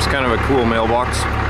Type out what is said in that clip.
here's kind of a cool mailbox.